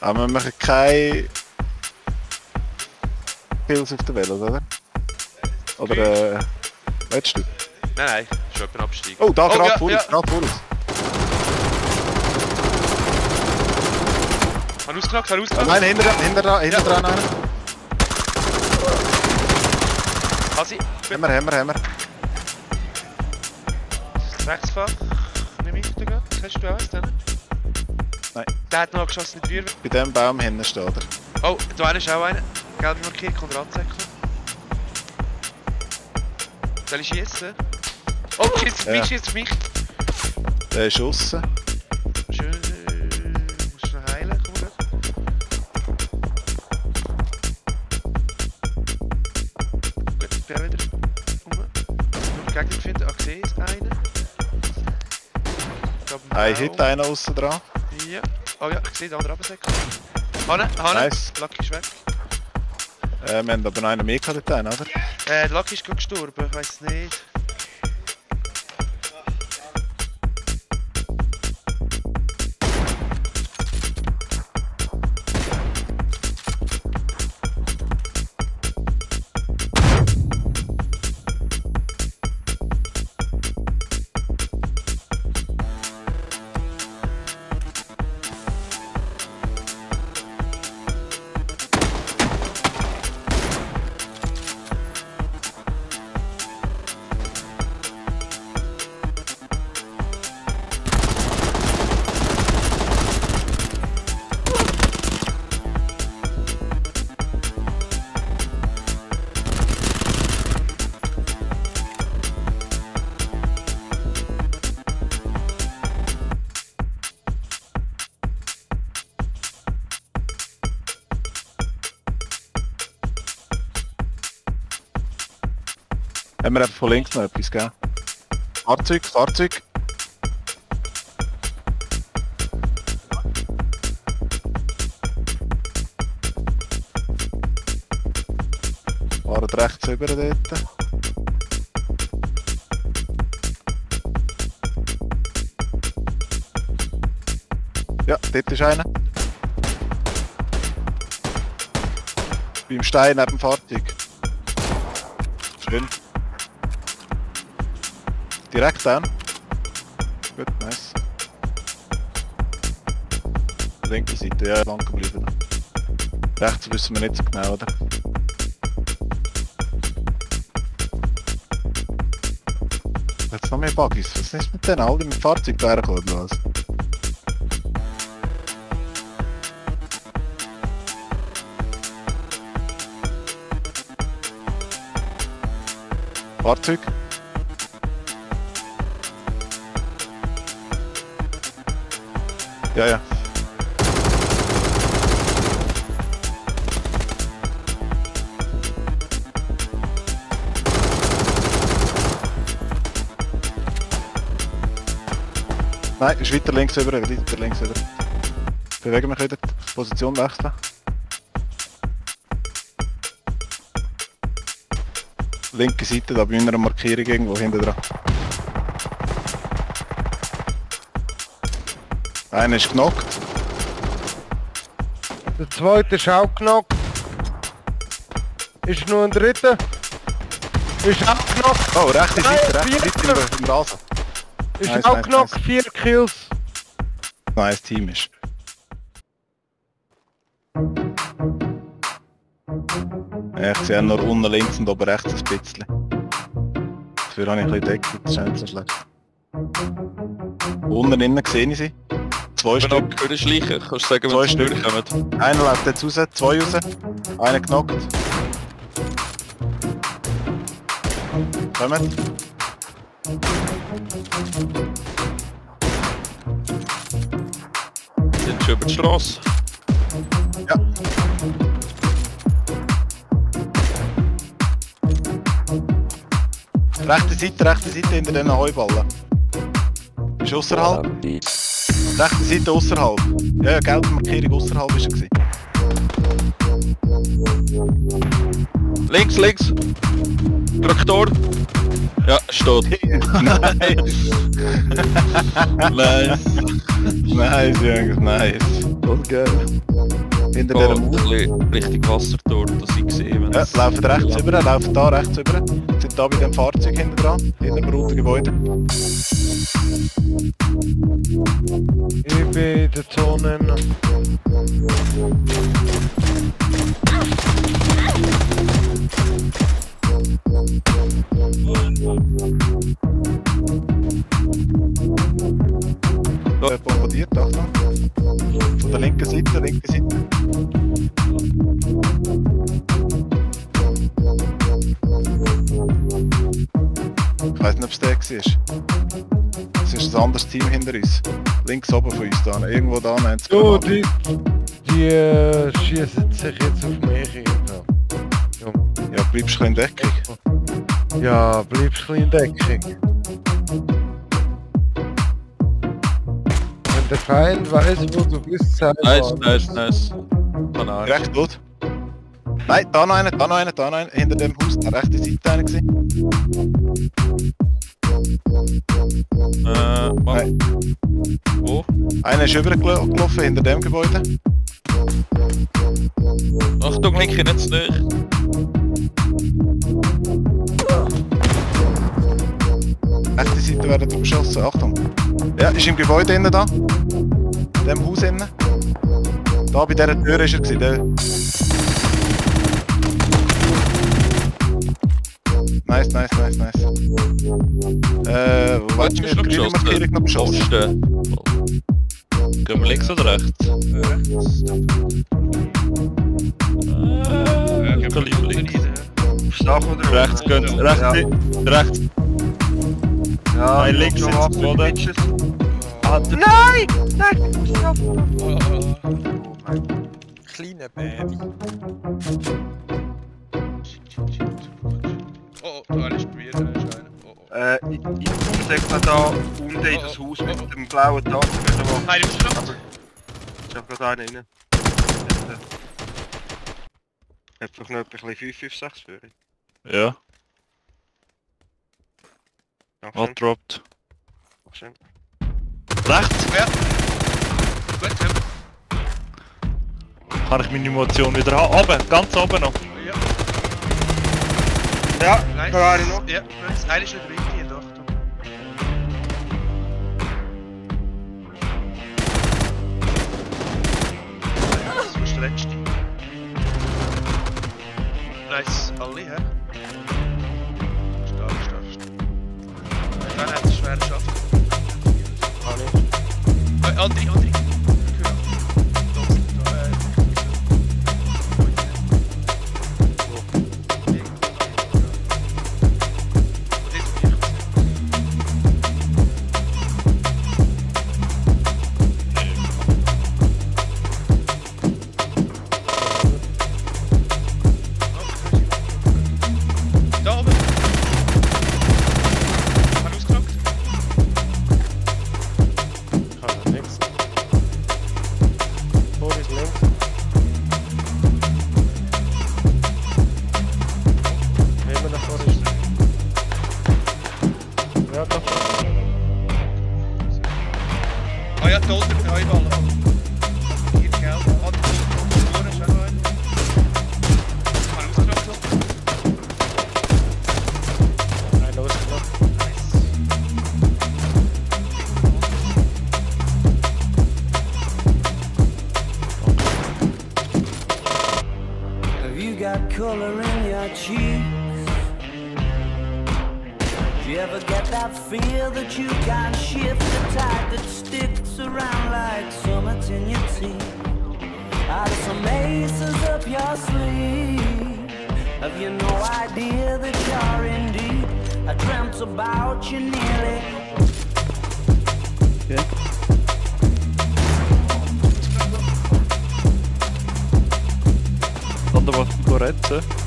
Aber wir machen keine Kills auf der Welle, oder? Oder äh, willst du? Nein, nein, schon jemand absteigen. Oh, da gerade ja, vor uns, ja. gerade vor uns. Hat ausgenockt, Ah, ausgenockt. nein, hinter, hinter, dran- hinter Ja. dran einer. Hasi, wir, haben wir. Sechsfach. Nehme ich da gerade. Hast du eins dann? Nein. Der hat noch geschossen in die Tür. Bei dem Baum hinten steht er. Oh, da ist auch einer. Gelbe markiert, kommt ranzeigen. Soll ich schießen? Oh, schießt Ja. mich, schießt mich. Der ist aussen. Schön, äh, musst du noch heilen, komm mal. Gut, ich bin auch wieder rum. Ich Gegner gefunden, ah, gesehen ist einer. Ich glaub, Ein. Hit, einer aussen dran. Ja. Oh ja, ich sehe den anderen absäckeln. Hanne, Hanne. Nice. Lucky ist weg. Äh, wir haben aber noch einen mehr gehabt oder? Äh, Lucky ist gerade gestorben, ich weiß nicht. Haben wir einfach von links noch etwas, gell? Fahrzeug, Fahrzeug. Fahren rechts rüber dort. Ja, dort ist einer. Beim Stein neben dem Fahrzeug. Schön. Direkt down. Gut, nice. Linke Seite, ja, lang geblieben. Rechts wissen wir nicht so genau, oder? Jetzt noch mehr Buggies. Was ist mit denen? Alle mit dem Fahrzeug da oder was? Fahrzeug? Ja, ja. Nein, ist weiter links über, weiter links über. Bewegen mich wieder, Position wechseln. Linke Seite, da bei einer Markierung irgendwo hinten dran. Einer ist genockt. Der zweite ist auch genockt. Ist nur ein dritter. Ist auch genockt. Oh, rechte Seite, rechte Seite im, im Rasen. Ist Nice, auch nice, genockt. nice. Vier Kills. Nice Team ist. Ja, ich sehe nur unten links und oben rechts ein bisschen. Dafür habe ich ein bisschen Deckung, das ist nicht so schlecht. Unten innen sehe ich sie. Zwei Stück. noch für schleichen. Kannst du sagen, Zwei wenn Stück. durchkommen? Einer läuft jetzt raus, zwei raus. Einer knockt. Kommt. Sind schon über die Straße. Ja. Rechte Seite, rechte Seite hinter diesen Heuballen. Ist außerhalb. Rechte Seite außerhalb. Ja, ja, gelbe Markierung außerhalb ist er. Links, links. Traktor. Ja, steht. nice. Nice. nice, Jungs, nice. Ist geil. Hinter Oh, ein Mauer. Richtung Wassertor, das ich gesehen Ja, laufen rechts rüber, laufen da rechts rüber. Sind da bei dem Fahrzeug hinten dran, hinter dem roten Gebäude. Zone. Da wird bombardiert, Achtung. Von der linken Seite, linke Seite. Ich weiß nicht, ob es der war. Es ist ein anderes Team hinter uns. Links oben von uns da. Irgendwo da haben sie Du, Granaten. die, die äh, schießen sich jetzt auf mich irgendwo. Ja, bleibst ein bisschen in Deckung. Ja, bleibst ein bisschen in Deckung. Wenn der Feind weiß, wo du bist, sei Nice, nice, nice. Recht tot. Nein, da noch einer, da noch einer, da noch einer. Hinter dem Haus, der rechte Seite einer gewesen. Mann. Nein. Wo? Einer ist übergelaufen hinter dem Gebäude. Achtung, Linke, nicht zu näher. Rechte Seite werden beschossen, Achtung. Ja, ist im Gebäude innen da. In dem Haus innen. Da bei dieser Tür ist er gewesen. Wie noch die grüne geschossen? Markierung noch beschossen? Posten. Gehen wir links oder rechts? Rechts. Äh, Kaliber links. Aufs Dach oder Rechts gehen, rechts, Ja. rechts. Ja, Nein, links noch sind's ab, geworden. Bitches. Nein! Kleine Baby. Äh, ich, ich sag mal da unten in das Haus mit dem blauen Dach. Oder wo. Einer ist noch. Ich hab gerade einen rein. Hat doch noch etwa 5, 5, 6 für ihn. Ja, Dankeschön. what dropped? Dankeschön. Rechts? Gut, haben Kann ich meine Emotion wieder haben? Oben, ganz oben noch. wir. Ja, Ja, nice. da war ich noch. Ja, nice. Einer ist nicht richtig, Der letzte. Nice, alle, hä? Stark, stark, stark. Dann hat es schwer geschafft. Äh, André, André. Ja, da unten mit Heuball. Hier, gell? Ah, die Tore ist auch noch einer. Hat ausgenockt? Einer ausgenommen. Nice. Have you got color in your cheeks? You ever get that feel that you can't shift the tide that sticks around like summits in your teeth? Are there some aces up your sleeve? Have you no idea that you're in deep? I dreamt about you nearly. Dann was Florette.